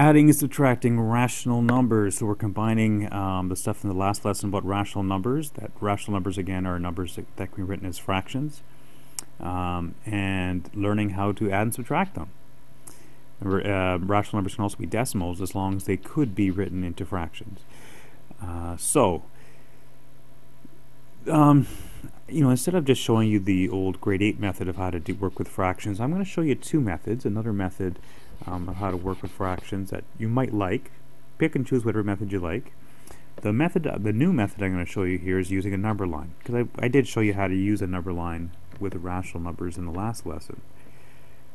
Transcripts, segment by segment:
adding and subtracting rational numbers. So we're combining um, the stuff in the last lesson about rational numbers. That rational numbers again are numbers that, that can be written as fractions, um, and learning how to add and subtract them. Uh, rational numbers can also be decimals as long as they could be written into fractions. Uh, so, um, you know, instead of just showing you the old grade 8 method of how to do work with fractions, I'm going to show you two methods. Another method um, of how to work with fractions that you might like. Pick and choose whatever method you like. The method, the new method I'm going to show you here is using a number line because I, I did show you how to use a number line with rational numbers in the last lesson.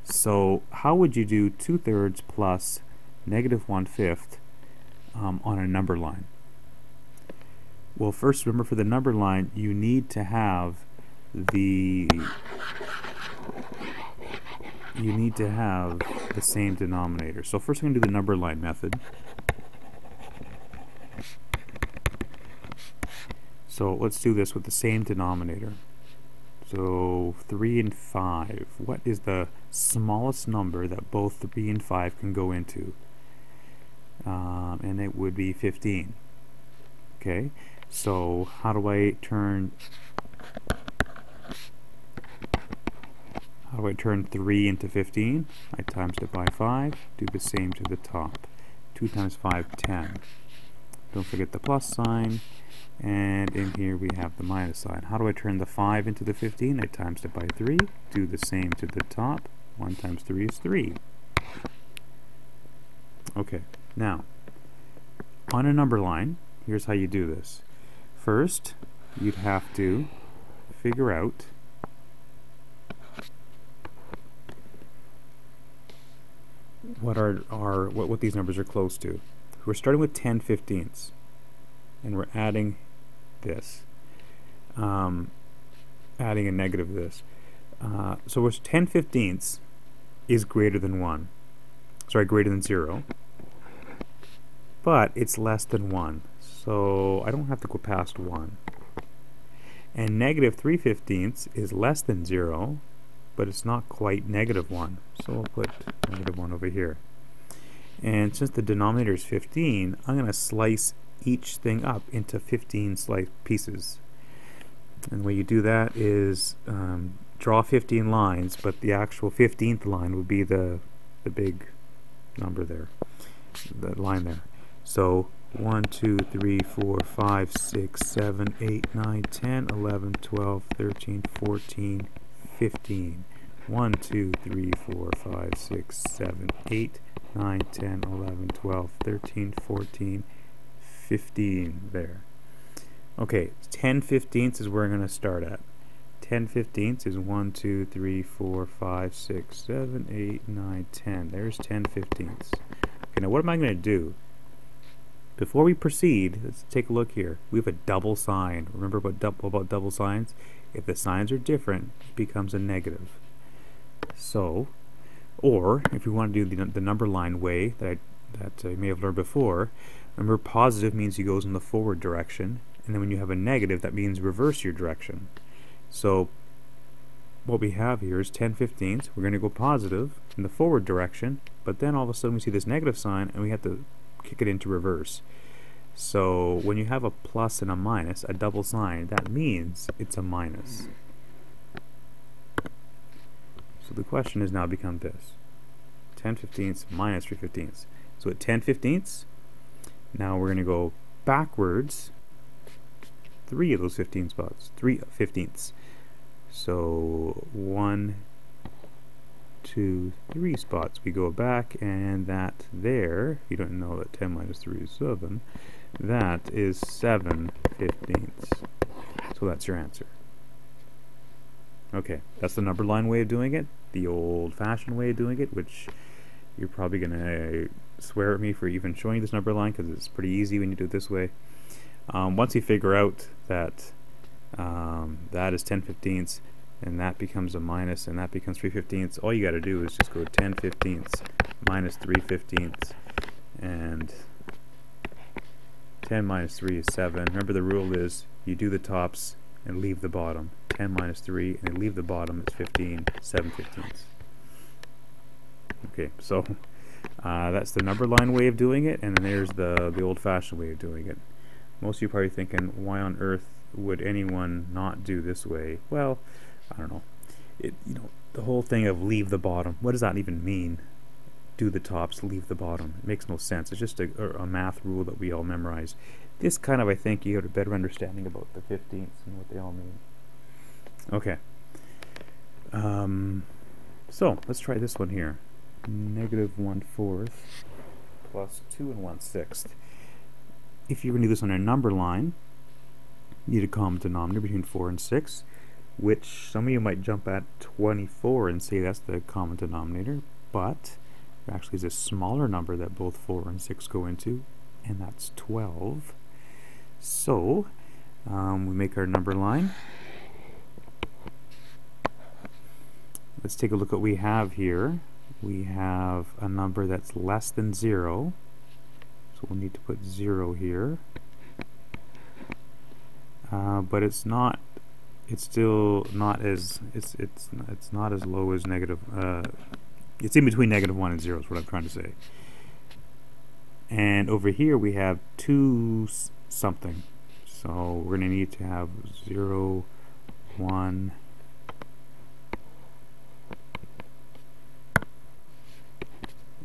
So how would you do 2 thirds plus negative 1 fifth um, on a number line? Well, first remember for the number line, you need to have the you need to have the same denominator. So first I'm going to do the number line method. So let's do this with the same denominator. So 3 and 5. What is the smallest number that both 3 and 5 can go into? Um, and it would be 15. Okay, so how do I turn how do I turn 3 into 15? I times it by 5, do the same to the top. 2 times 5, 10. Don't forget the plus sign, and in here we have the minus sign. How do I turn the 5 into the 15? I times it by 3, do the same to the top. 1 times 3 is 3. Okay, now, on a number line, here's how you do this. First, you'd have to figure out what are, are what, what these numbers are close to. We're starting with 10 fifteenths and we're adding this. Um, adding a negative this. Uh, so we're 10 fifteenths is greater than 1. Sorry, greater than 0. But it's less than 1. So I don't have to go past 1. And negative 3 fifteenths is less than 0, but it's not quite negative 1. So we'll put negative 1 over here. And since the denominator is 15, I'm going to slice each thing up into 15 slice pieces. And the way you do that is um, draw 15 lines, but the actual 15th line would be the, the big number there, the line there. So 1, 2, 3, 4, 5, 6, 7, 8, 9, 10, 11, 12, 13, 14, 15. 1, 2, 3, 4, 5, 6, 7, 8, 9, 10, 11, 12, 13, 14, 15 there. Okay, 10 fifteenths is where I'm going to start at. 10 fifteenths is 1, 2, 3, 4, 5, 6, 7, 8, 9, 10. There's 10 fifteenths. Okay, now what am I going to do? Before we proceed, let's take a look here. We have a double sign. Remember about, about double signs? If the signs are different, it becomes a negative. So, or if you want to do the, the number line way that I, that you may have learned before, remember positive means he goes in the forward direction, and then when you have a negative, that means reverse your direction. So, what we have here is 10 fifteenths. We're going to go positive in the forward direction, but then all of a sudden we see this negative sign, and we have to kick it into reverse. So when you have a plus and a minus, a double sign, that means it's a minus. So the question has now become this. 10 fifteenths minus 3 fifteenths. So at 10 fifteenths, now we're going to go backwards three of those 15 spots, three fifteenths. So one, two, three spots. We go back, and that there, you don't know that 10 minus 3 is 7, that is 7 fifteenths. So that's your answer. Okay, that's the number line way of doing it, the old-fashioned way of doing it, which you're probably going to swear at me for even showing this number line because it's pretty easy when you do it this way. Um, once you figure out that um, that is 10 fifteenths and that becomes a minus and that becomes 3 fifteenths, all you got to do is just go 10 fifteenths minus 3 fifteenths and 10 minus 3 is 7. Remember the rule is you do the tops and leave the bottom. 10 minus 3 and leave the bottom is 15, 7 fifteenths. Okay, so Uh, that's the number line way of doing it, and then there's the, the old-fashioned way of doing it. Most of you are probably thinking, why on earth would anyone not do this way? Well, I don't know. It, you know, the whole thing of leave the bottom, what does that even mean? Do the tops, leave the bottom. It makes no sense. It's just a, a math rule that we all memorize. This kind of, I think, you have a better understanding about the 15ths and what they all mean. Okay. Um, so, let's try this one here. Negative 1 fourth plus 2 and 1 sixth. If you're going to do this on a number line, you need a common denominator between 4 and 6, which some of you might jump at 24 and say that's the common denominator, but there actually is a smaller number that both 4 and 6 go into, and that's 12. So, um, we make our number line. Let's take a look at what we have here. We have a number that's less than 0, so we'll need to put 0 here. Uh, but it's not it's still not as it's it's it's not as low as negative uh, it's in between negative 1 and 0 is what I'm trying to say. And over here we have 2 something. So we're going to need to have 0 1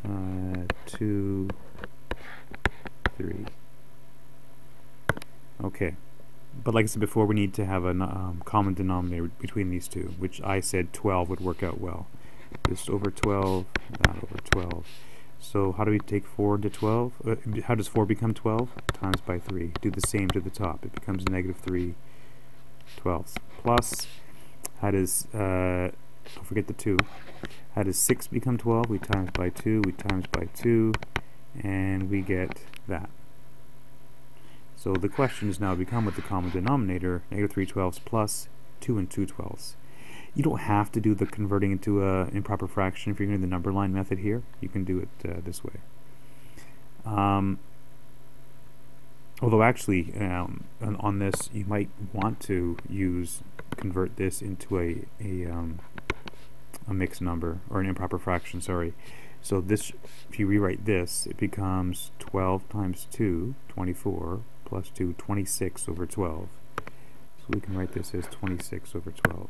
uh, 2 3 okay. But like I said before, we need to have a um, common denominator between these two, which I said 12 would work out well. This over 12, that over 12. So how do we take 4 to 12? Uh, how does 4 become 12? Times by 3. Do the same to the top. It becomes negative 3 twelfths. Plus, how does, uh, don't forget the 2. How does 6 become 12? We times by 2, we times by 2, and we get that. So the question has now become with the common denominator, negative 3 twelfths plus 2 and 2 twelfths. You don't have to do the converting into an improper fraction if you're doing the number line method here. You can do it uh, this way. Um, although actually, um, on, on, this, you might want to use, convert this into a, a, um, a mixed number, or an improper fraction, sorry. So this, if you rewrite this, it becomes 12 times 2, 24, plus 2, 26 over 12. So we can write this as 26 over 12.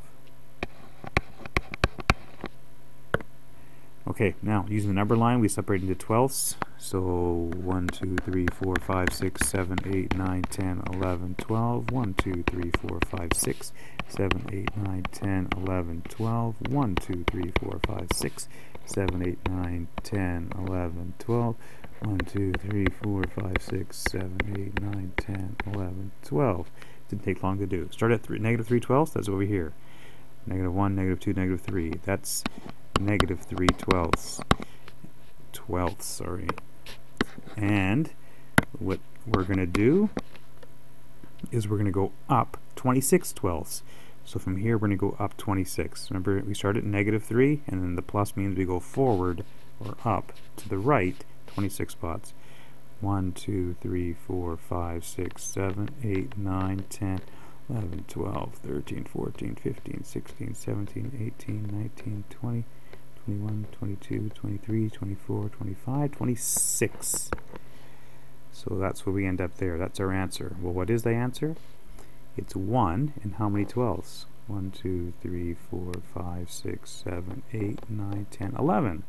Okay, now using the number line, we separate into twelfths. So 1, 2, 3, 4, 5, 6, 7, 8, 9, 10, 11, 12. 1, 2, 3, 4, 5, 6, 7, 8, 9, 10, 11, 12. 1, 2, 3, 4, 5, 6, 7, 8, 9, 10, 11, 12. 1, 2, 3, 4, 5, 6, 7, 8, 9, 10, 11, 12. Didn't take long to do. Start at three, negative 3 twelfths, that's over here. Negative 1, negative 2, negative 3. That's negative 3 twelfths. Twelfths, sorry. And what we're going to do is we're going to go up 26 twelfths. So from here we're going to go up 26. Remember we start at negative 3 and then the plus means we go forward or up to the right 26 spots. 1, 2, 3, 4, 5, 6, 7, 8, 9, 10, 11, 12, 13, 14, 15, 16, 17, 18, 19, 20, 21, 22, 23, 24, 25, 26. So that's where we end up there. That's our answer. Well, what is the answer? It's 1 and how many twelfths? 1, 2, 3, 4, 5, 6, 7, 8, 9, 10, 11.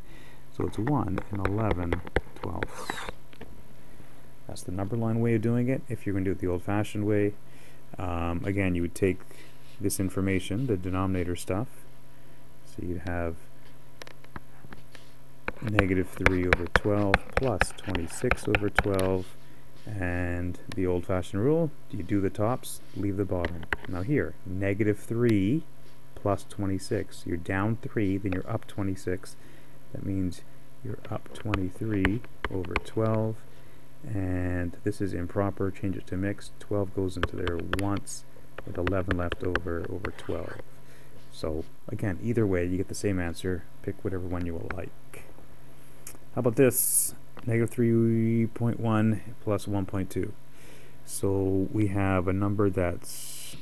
So it's 1 and 11 twelfths. That's the number line way of doing it. If you're going to do it the old-fashioned way, um, again, you would take this information, the denominator stuff, so you'd have negative 3 over 12 plus 26 over 12, and the old-fashioned rule, you do the tops, leave the bottom. Now here, negative 3 plus 26. You're down 3, then you're up 26. That means you're up 23 over 12 and this is improper. Change it to mixed 12 goes into there once with 11 left over over 12 so again either way you get the same answer. Pick whatever one you will like how about this negative 3.1 plus 1.2 so we have a number that's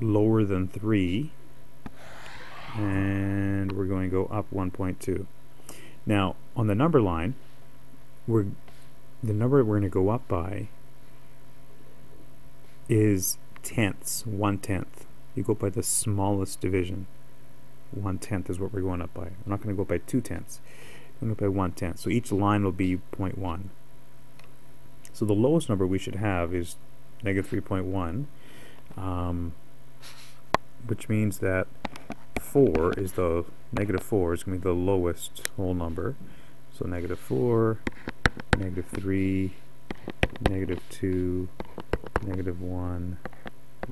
lower than 3 and we're going to go up 1.2 Now, on the number line, we're the number we're going to go up by is tenths, one tenth. You go by the smallest division. One tenth is what we're going up by. We're not going to go up by two tenths. We're going to go by one tenth. So each line will be 0.1. So the lowest number we should have is negative 3.1, um, which means that 4 is the negative 4 is going to be the lowest whole number. So negative 4, negative 3, negative 2, negative 1,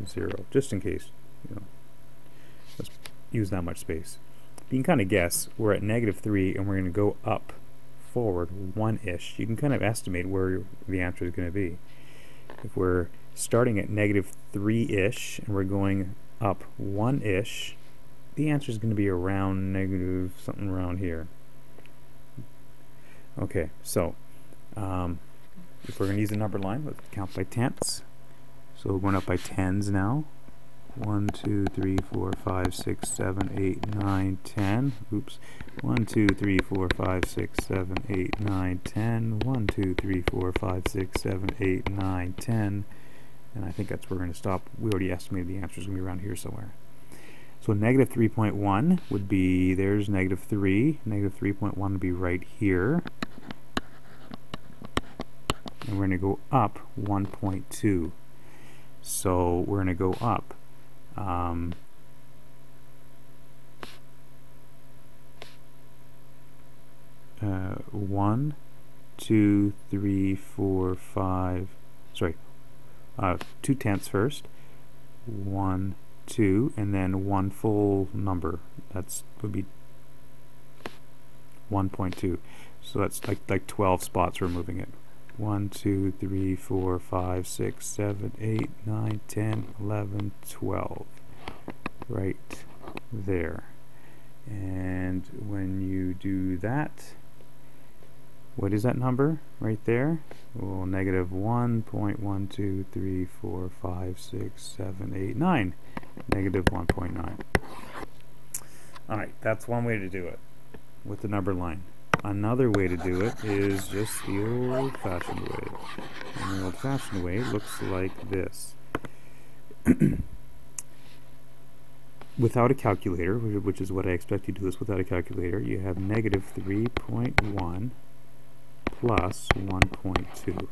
0, just in case, you know, use that much space. You can kind of guess we're at negative 3 and we're going to go up forward 1-ish. You can kind of estimate where the answer is going to be. If we're starting at negative 3-ish and we're going up 1-ish, the answer is going to be around negative something around here. Okay, so um, if we're going to use a number line, let's count by tenths. So we're going up by tens now. 1, 2, 3, 4, 5, 6, 7, 8, 9, 10. Oops. 1, 2, 3, 4, 5, 6, 7, 8, 9, 10. 1, 2, 3, 4, 5, 6, 7, 8, 9, 10. And I think that's where we're going to stop. We already estimated the answer is going to be around here somewhere. So negative 3.1 would be, there's negative 3. Negative 3.1 would be right here. And we're going to go up 1.2. So we're going to go up um, uh, one, two, three, four, five. Sorry, uh, two tenths first. One, two, and then one full number. That's would be 1.2. So that's like like 12 spots we're moving it. 1, 2, 3, 4, 5, 6, 7, 8, 9, 10, 11, 12. Right there. And when you do that, what is that number right there? Well, negative 1.123456789. Negative 1.9. Alright, that's one way to do it with the number line. Another way to do it is just the old-fashioned way. And the old-fashioned way looks like this. without a calculator, which is what I expect you to do this without a calculator, you have negative 3.1 plus 1.2.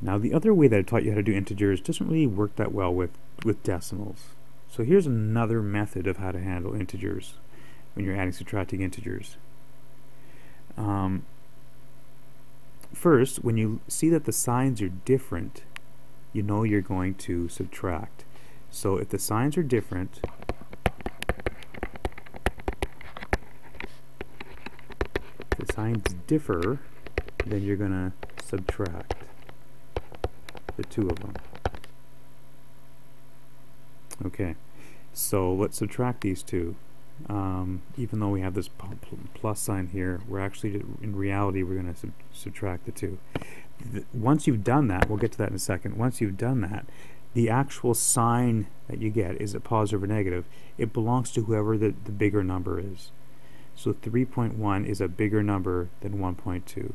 Now the other way that I taught you how to do integers doesn't really work that well with, with decimals. So here's another method of how to handle integers when you're adding subtracting integers. Um, first, when you see that the signs are different, you know you're going to subtract. So if the signs are different, the signs differ, then you're going to subtract the two of them. Okay, so let's subtract these two um, even though we have this plus sign here, we're actually, in reality, we're going to sub subtract the two. The, once you've done that, we'll get to that in a second, once you've done that, the actual sign that you get, is it positive or negative, it belongs to whoever the, the bigger number is. So 3.1 is a bigger number than 1.2.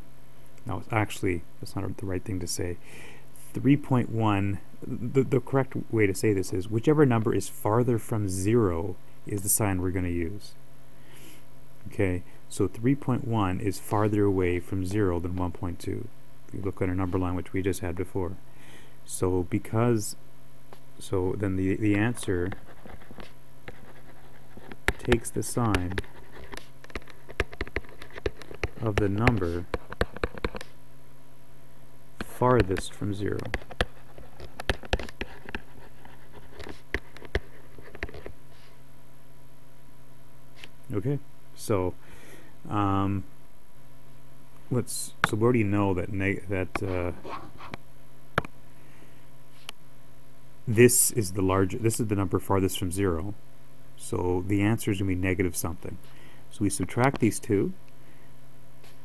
Now, it's actually, that's not the right thing to say. 3.1, the, the correct way to say this is whichever number is farther from 0 is the sign we're going to use. Okay, so 3.1 is farther away from 0 than 1.2. If you look at our number line, which we just had before. So because, so then the, the answer takes the sign of the number farthest from 0. Okay, so um, let's. So we already know that that uh, this is the large. This is the number farthest from zero. So the answer is going to be negative something. So we subtract these two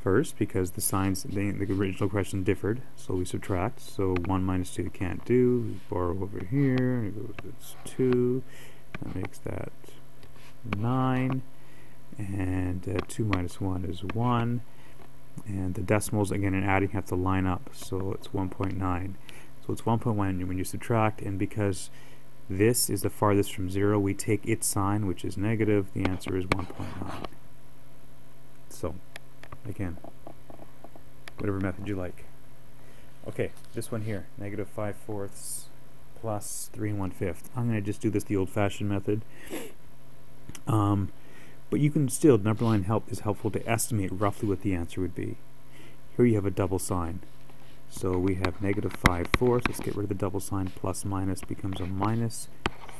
first because the signs the, the original question differed. So we subtract. So one minus two can't do. We borrow over here. It it's two. That makes that nine and uh, 2 minus 1 is 1 and the decimals again in adding have to line up so it's 1.9 so it's 1.1 when you subtract and because this is the farthest from 0 we take its sign which is negative the answer is 1.9 so again whatever method you like. Okay this one here negative 5 fourths plus 3 and 1 fifth. I'm going to just do this the old-fashioned method. Um, but you can still, number line help is helpful to estimate roughly what the answer would be. Here you have a double sign. So we have negative 5 fourths, let's get rid of the double sign, plus minus becomes a minus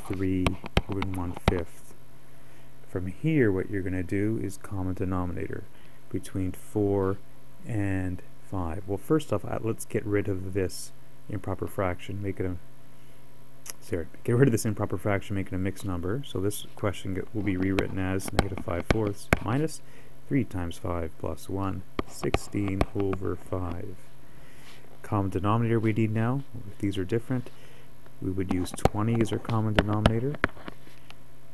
3 over 1 fifth. From here what you're going to do is common denominator between 4 and 5. Well first off, uh, let's get rid of this improper fraction, make it a sorry, get rid of this improper fraction, make it a mixed number. So this question get, will be rewritten as negative 5 fourths minus 3 times 5 plus 1, 16 over 5. Common denominator we need now, if these are different, we would use 20 as our common denominator.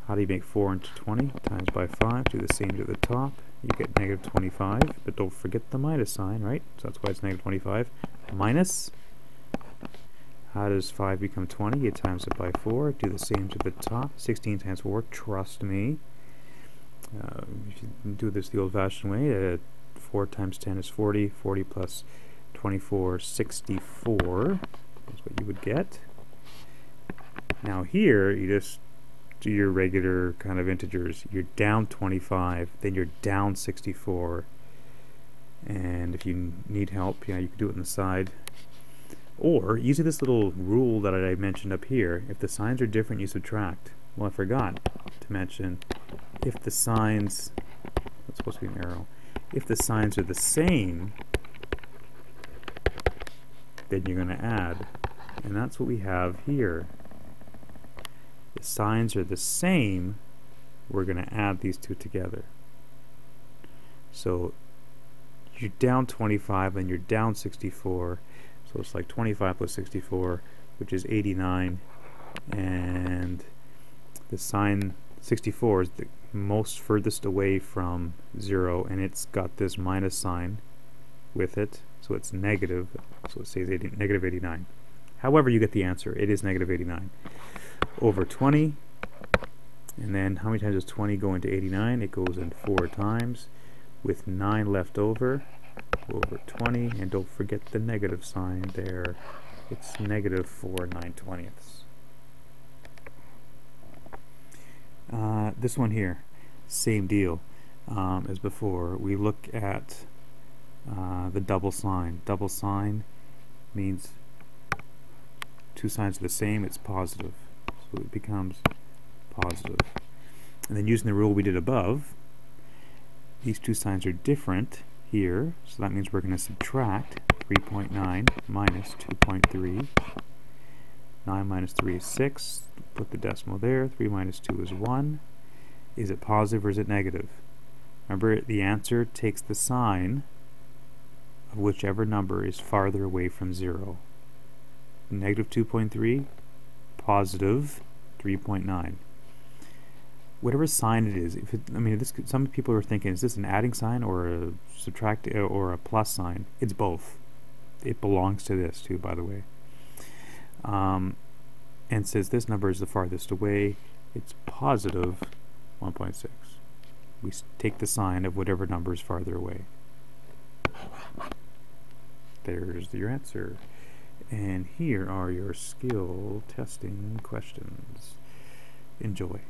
How do you make 4 into 20? Times by 5, do the same to the top. You get negative 25, but don't forget the minus sign, right? So that's why it's negative 25. Minus how does 5 become 20? You times it by 4. Do the same to the top. 16 times 4. Trust me. Uh, you do this the old-fashioned way. Uh, 4 times 10 is 40. 40 plus 24, 64. is what you would get. Now here, you just do your regular kind of integers. You're down 25, then you're down 64. And if you need help, yeah, you can do it on the side. Or, using this little rule that I mentioned up here, if the signs are different, you subtract. Well, I forgot to mention, if the signs, that's supposed to be an arrow, if the signs are the same, then you're going to add. And that's what we have here. The signs are the same, we're going to add these two together. So you're down 25 and you're down 64 so it's like 25 plus 64, which is 89. And the sign 64 is the most furthest away from 0, and it's got this minus sign with it, so it's negative. So it says 80, negative 89. However, you get the answer. It is negative 89. Over 20, and then how many times does 20 go into 89? It goes in 4 times, with 9 left over over 20, and don't forget the negative sign there. It's negative 4 9 twentieths. Uh, this one here, same deal um, as before. We look at uh, the double sign. Double sign means two signs are the same, it's positive. So it becomes positive. And then using the rule we did above, these two signs are different here, so that means we're going to subtract 3.9 minus 2.3. 9 minus 3 is 6. Put the decimal there. 3 minus 2 is 1. Is it positive or is it negative? Remember, the answer takes the sign of whichever number is farther away from 0. Negative 2.3, positive 3.9 whatever sign it is, if it, I mean, this some people are thinking, is this an adding sign or a subtract uh, or a plus sign? It's both. It belongs to this too, by the way. Um, and says this number is the farthest away, it's positive 1.6. We take the sign of whatever number is farther away. There's your answer. And here are your skill testing questions. Enjoy.